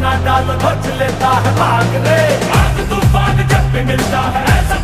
ना डाल बच लेता है भाग रे। आग तूफ़ान तो जब भी मिलता है ऐसा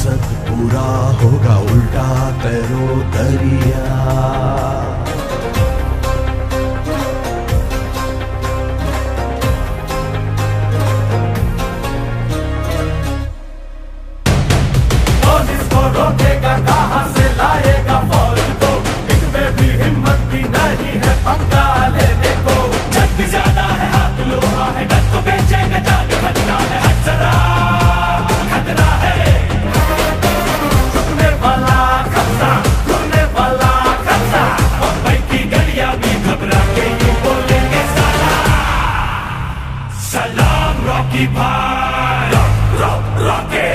मकसद पूरा होगा उल्टा करो दरिया। Rocky Rock, rock, rock it!